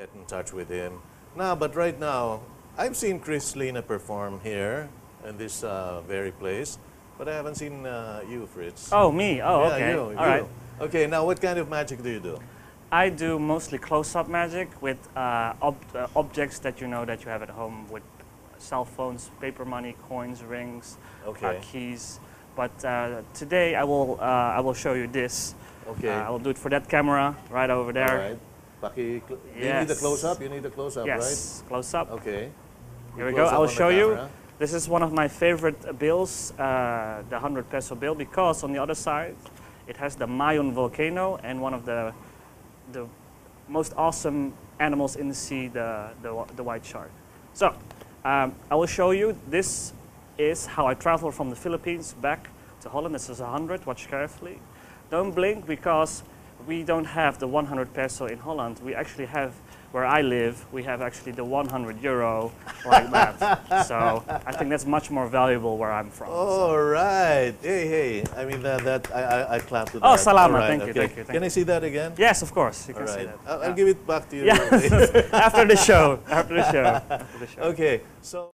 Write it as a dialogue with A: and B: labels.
A: get in touch with him. Now, but right now, I've seen Chris Lina perform here in this uh, very place, but I haven't seen uh, you, Fritz.
B: Oh, me. Oh,
A: yeah,
B: okay.
A: you,
B: All
A: you.
B: right.
A: Okay, now what kind of magic do you do?
B: I do mostly close-up magic with uh, ob- uh, objects that you know that you have at home with cell phones, paper money, coins, rings, uh,
A: Okay.
B: keys. But uh, today I will uh, I will show you this.
A: Okay.
B: I will do it for that camera right over there.
A: Right. Paki, cl- You need
B: the
A: close up. You need the close up,
B: Yes, close up.
A: Okay.
B: Here we go. I will show you. This is one of my favorite bills, uh, the 100 peso bill, because on the other side it has the Mayon volcano and one of the the most awesome animals in the sea, the the, the white shark. So um, I will show you. This is how I travel from the Philippines back to Holland. This is 100. Watch carefully. Don't blink because we don't have the 100 peso in Holland. We actually have, where I live, we have actually the 100 euro like that. so I think that's much more valuable where I'm from. so.
A: All right. Hey, hey. I mean that that I I, I clap to
B: Oh,
A: that.
B: salama.
A: All right,
B: Thank you, thank you, thank
A: Can I see that again?
B: Yes, of course. You
A: All
B: can see that.
A: I'll,
B: Yeah.
A: I'll give it back to you.
B: Yeah. after the show. After the show. After the show.
A: okay. So.